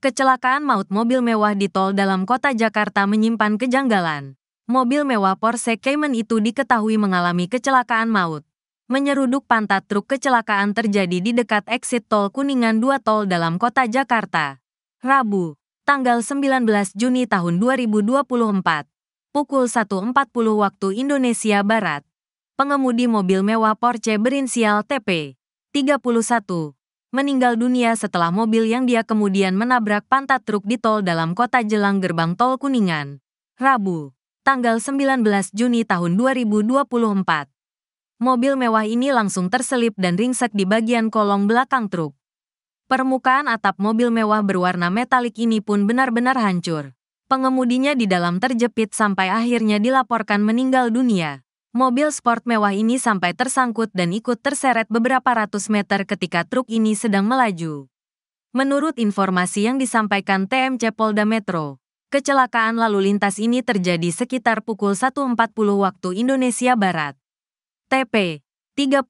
Kecelakaan maut mobil mewah di tol dalam kota Jakarta menyimpan kejanggalan. Mobil mewah Porsche Cayman itu diketahui mengalami kecelakaan maut. Menyeruduk pantat truk kecelakaan terjadi di dekat exit tol Kuningan 2 tol dalam kota Jakarta. Rabu, tanggal 19 Juni tahun 2024. Pukul 1.40 waktu Indonesia Barat. Pengemudi mobil mewah Porsche berinisial TP 31 meninggal dunia setelah mobil yang dia kemudian menabrak pantat truk di tol dalam kota Jelang Gerbang Tol Kuningan. Rabu, tanggal 19 Juni tahun 2024. Mobil mewah ini langsung terselip dan ringsek di bagian kolong belakang truk. Permukaan atap mobil mewah berwarna metalik ini pun benar-benar hancur. Pengemudinya di dalam terjepit sampai akhirnya dilaporkan meninggal dunia. Mobil sport mewah ini sampai tersangkut dan ikut terseret beberapa ratus meter ketika truk ini sedang melaju. Menurut informasi yang disampaikan TMC Polda Metro, kecelakaan lalu lintas ini terjadi sekitar pukul 1.40 waktu Indonesia Barat. TP, 31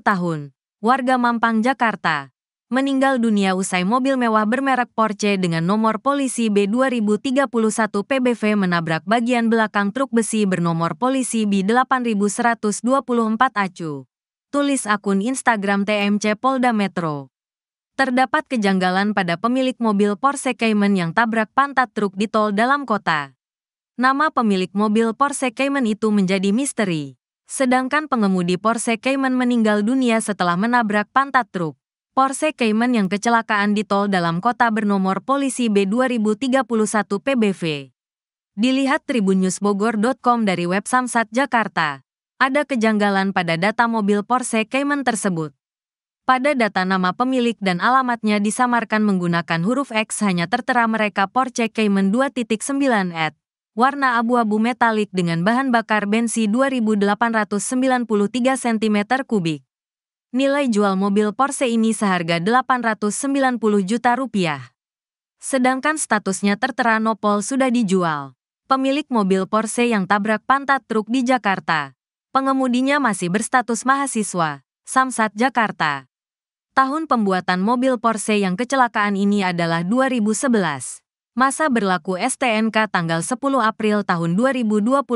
tahun, warga Mampang, Jakarta, meninggal dunia usai mobil mewah bermerek Porsche dengan nomor polisi B2031 PBV menabrak bagian belakang truk besi bernomor polisi B8124 ACU. Tulis akun Instagram TMC Polda Metro. Terdapat kejanggalan pada pemilik mobil Porsche Cayman yang tabrak pantat truk di tol dalam kota. Nama pemilik mobil Porsche Cayman itu menjadi misteri. Sedangkan pengemudi Porsche Cayman meninggal dunia setelah menabrak pantat truk. Porsche Cayman yang kecelakaan di tol dalam kota bernomor polisi B2031 PBV. Dilihat tribunnewsbogor.com dari web Samsat Jakarta. Ada kejanggalan pada data mobil Porsche Cayman tersebut. Pada data nama pemilik dan alamatnya disamarkan menggunakan huruf X hanya tertera mereka Porsche Cayman 2.9 et warna abu-abu metalik dengan bahan bakar bensi 2893 cm3. Nilai jual mobil Porsche ini seharga 890 juta rupiah. Sedangkan statusnya tertera nopol sudah dijual. Pemilik mobil Porsche yang tabrak pantat truk di Jakarta. Pengemudinya masih berstatus mahasiswa. Samsat Jakarta. Tahun pembuatan mobil Porsche yang kecelakaan ini adalah 2011. Masa berlaku STNK tanggal 10 April tahun 2028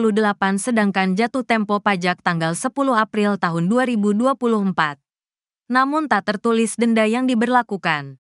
sedangkan jatuh tempo pajak tanggal 10 April tahun 2024. Namun tak tertulis denda yang diberlakukan.